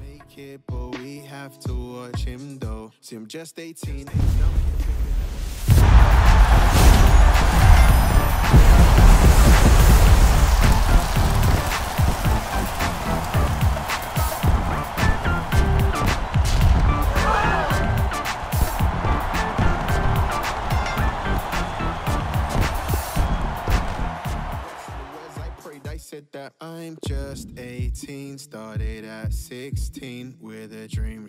Make it, but we have to watch him though. See, I'm just 18. Just 18. I said that I'm just 18. Started at 16 with a dream.